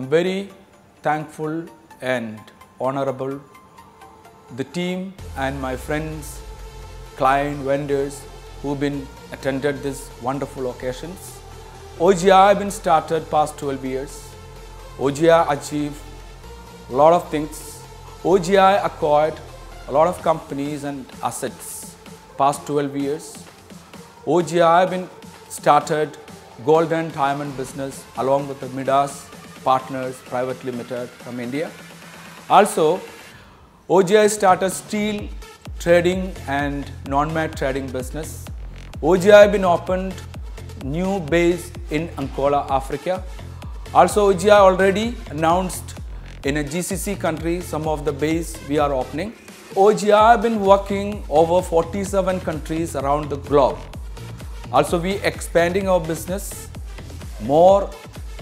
I'm very thankful and honorable the team and my friends, client, vendors who've been attended these wonderful occasions. OGI have been started past 12 years. OGI achieved a lot of things. OGI acquired a lot of companies and assets past 12 years. OGI have been started gold and diamond business along with the Midas Partners Private Limited from India. Also, OGI started steel trading and non-mag trading business. OGI been opened new base in Angola, Africa. Also, OGI already announced in a GCC country some of the base we are opening. OGI been working over 47 countries around the globe. Also, we expanding our business more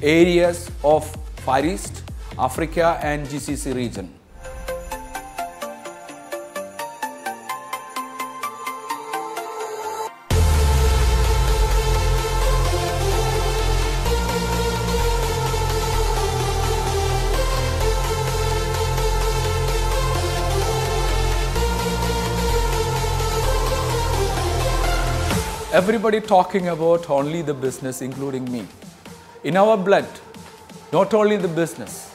areas of Far East, Africa and GCC region. Everybody talking about only the business, including me. In our blood, not only the business.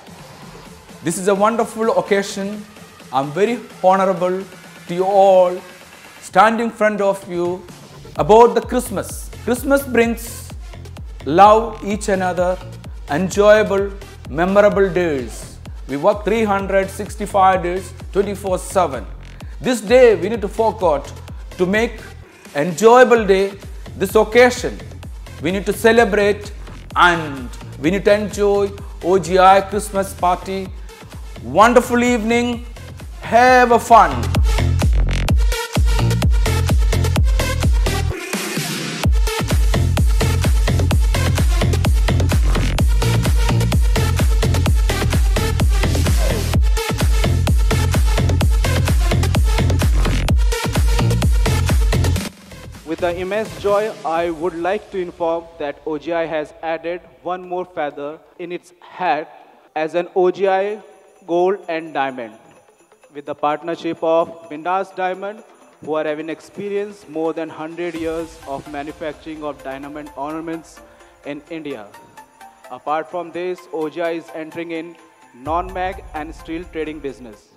This is a wonderful occasion. I'm very honorable to you all, standing in front of you about the Christmas. Christmas brings love each another, enjoyable, memorable days. We work 365 days, 24 7. This day we need to forget to make enjoyable day, this occasion. We need to celebrate and we need to enjoy OGI Christmas party. Wonderful evening. Have a fun. The immense joy, I would like to inform that OGI has added one more feather in its hat as an OGI Gold and Diamond with the partnership of Bindas Diamond, who are having experience more than 100 years of manufacturing of diamond ornaments in India. Apart from this, OGI is entering in non-mag and steel trading business.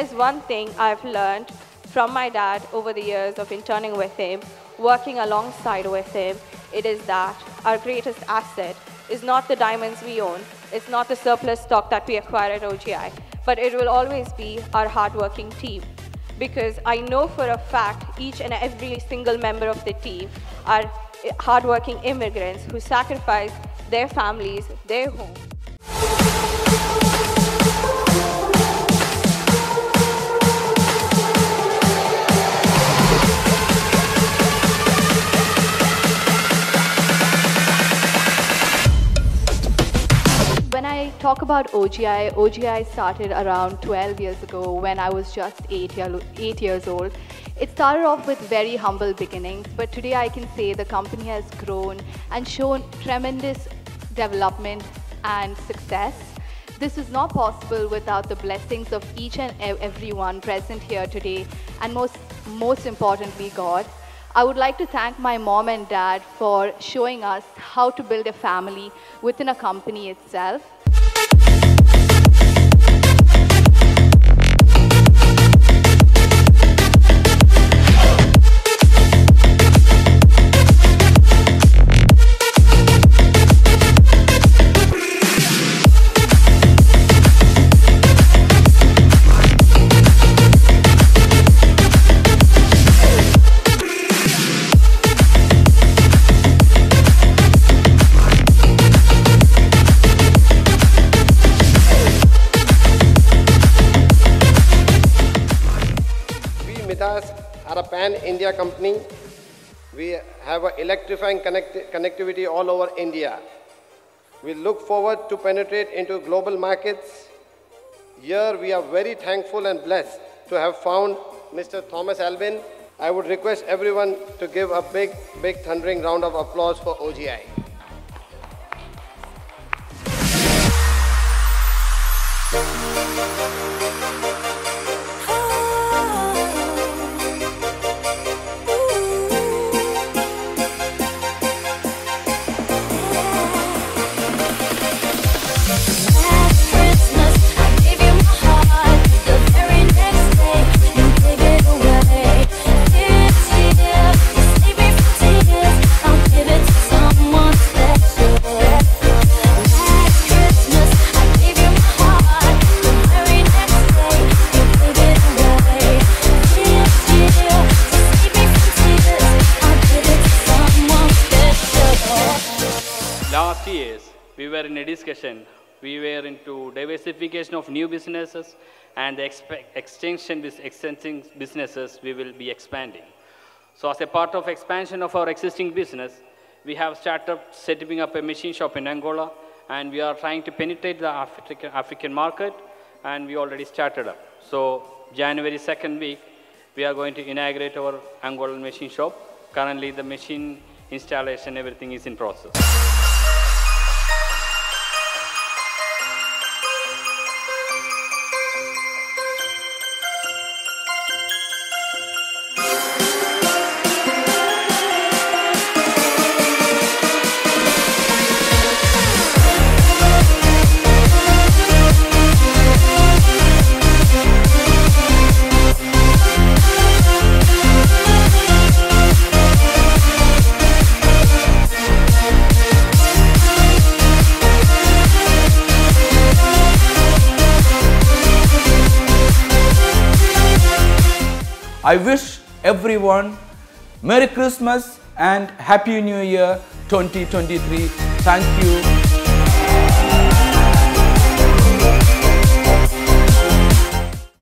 Is one thing I've learned from my dad over the years of interning with him, working alongside with him, it is that our greatest asset is not the diamonds we own, it's not the surplus stock that we acquire at OGI, but it will always be our hardworking team. Because I know for a fact each and every single member of the team are hardworking immigrants who sacrifice their families, their home. When I talk about OGI, OGI started around 12 years ago when I was just 8, year, eight years old. It started off with very humble beginnings, but today I can say the company has grown and shown tremendous development and success. This is not possible without the blessings of each and ev- everyone present here today, and most, most importantly, God. I would like to thank my mom and dad for showing us how to build a family within a company itself. pan-India company. We have electrifying connect- connectivity all over India. We look forward to penetrate into global markets. Here we are very thankful and blessed to have found Mr. Thomas Alvin. I would request everyone to give a big, big thundering round of applause for OGI. Years, we were in a discussion. We were into diversification of new businesses and the extension with businesses we will be expanding. So as a part of expansion of our existing business, we have started setting up a machine shop in Angola and we are trying to penetrate the African, African market and we already started up. So January second week, we are going to inaugurate our Angolan machine shop. Currently the machine installation, everything is in process. I wish everyone Merry Christmas and Happy New Year 2023. Thank you.